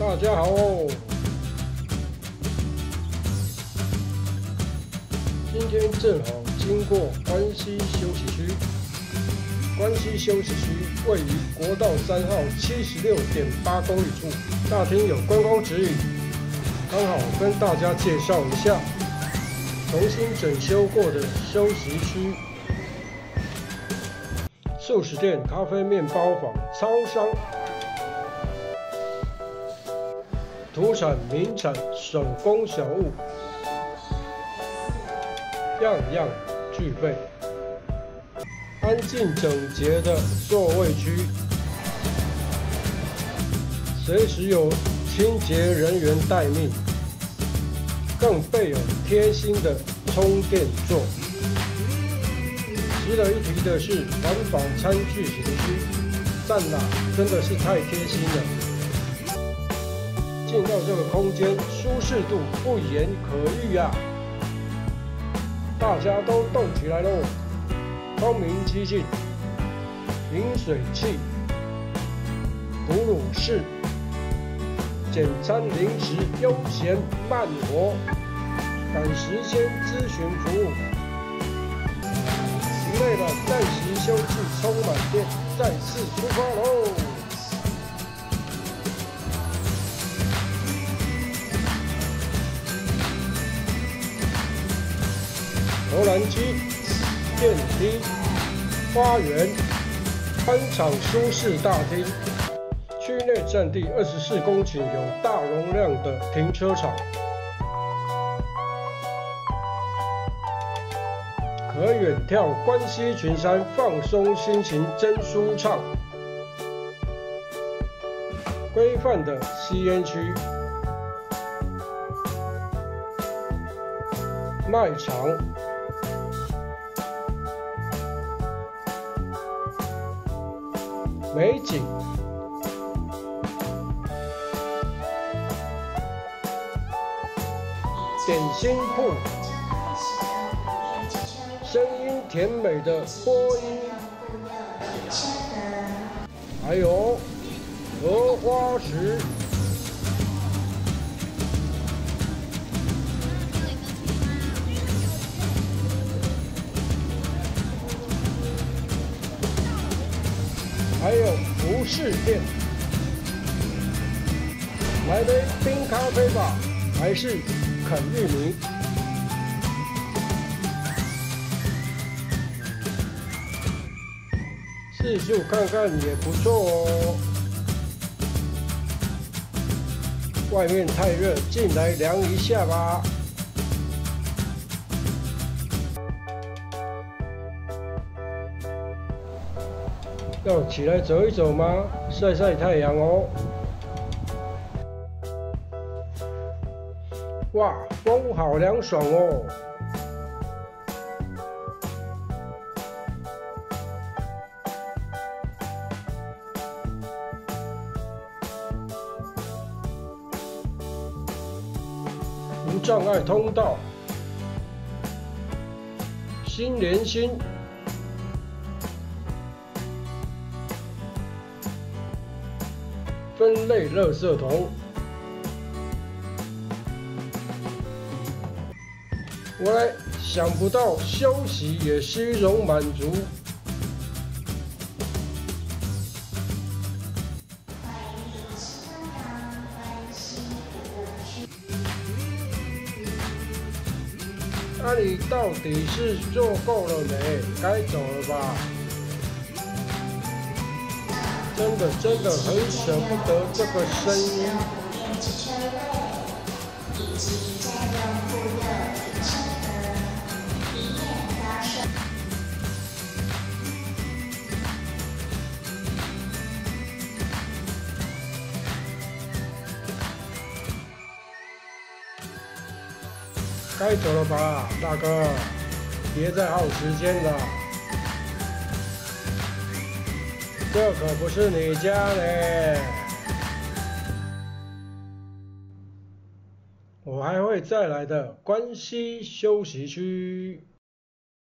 大家好！今天正好经过关西休息区，关西休息区位于国道三号七十六点八公里处，大厅有观光指引，刚好跟大家介绍一下重新整修过的休息区。素食店、咖啡、面包坊、超商，土产、名产、手工小物，样样具备。安静整洁的座位区，随时有清洁人员待命，更备有贴心的充电座。值得一提的是，环保餐具型区，赞啦，真的是太贴心了。进到这个空间，舒适度不言可喻呀！大家都动起来喽！窗明几净，饮水器、哺乳室、简餐零食、悠闲慢活、赶时间咨询服务。累了，暂时休息，充满电，再次出发喽！投篮机、电梯、花园、宽敞舒适大厅，区内占地二十四公顷，有大容量的停车场。可远眺关西群山，放松心情真舒畅。规范的吸烟区、卖场、美景、点心铺。声音甜美的播音，还有荷花池，还有服饰店，来杯冰咖啡吧，还是啃玉米？四处看看也不错哦。外面太热，进来凉一下吧。要起来走一走吗？晒晒太阳哦。哇，风好凉爽哦。无障碍通道，心连心，分类垃圾桶。我来想不到休息也是一种满足。那你到底是做够了没？该走了吧？真的真的很舍不得这个声音。该走了吧，大哥，别再耗时间了，这可不是你家嘞，我还会再来的。关西休息区。